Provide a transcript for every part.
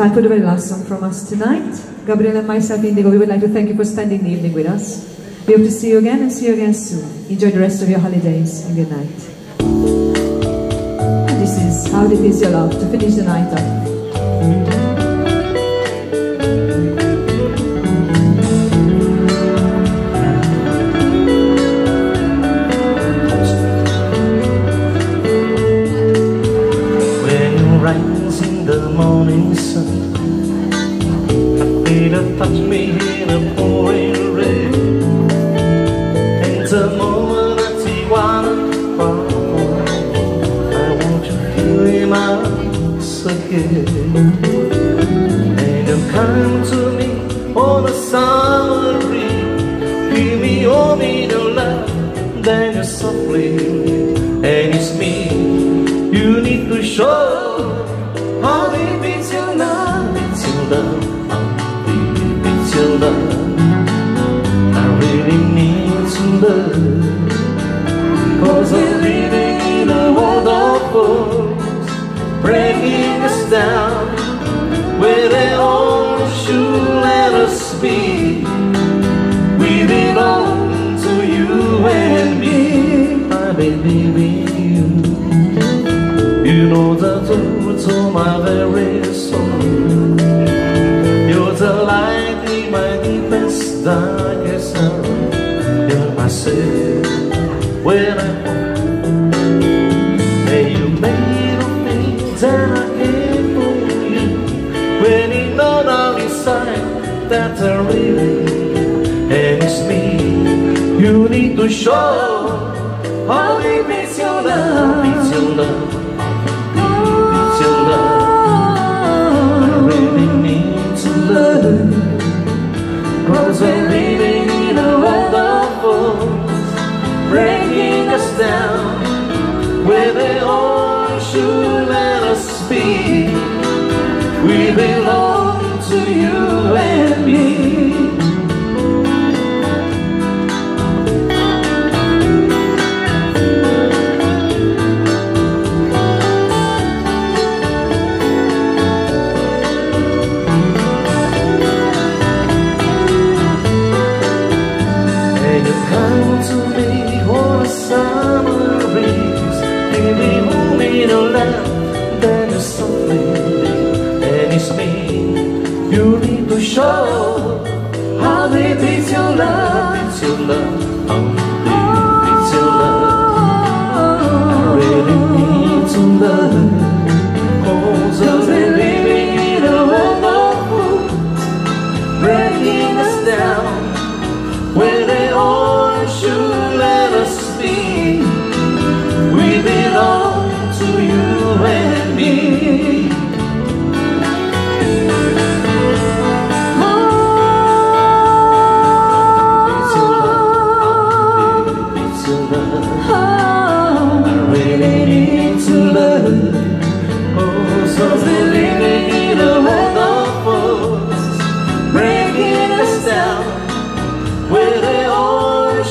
time for the last song from us tonight. Gabriel and myself, Ildikó, we would like to thank you for spending the evening with us. We hope to see you again and see you again soon. Enjoy the rest of your holidays and good night. And this is How Deep Is Your Love to finish the night off. Me in a pouring rain. And the moment I want you again. And you come to me on a summer breeze Give me all me love Then you softly Cause we're living in a world of fools Breaking us down Where they all should let us be We belong to you and me I believe in you. You know the truth of my very soul. You're the light in my deepest darkest And you of I you. When you know inside that I really and it's me. You need to show is your love, your love. Love. I really need to we're living in a world breaking down where they all should let us be. We belong to you and me. You need to show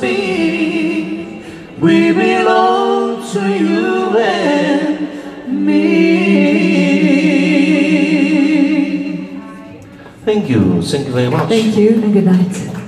be we belong to you and me. Thank you. Thank you very much. Thank you and good night.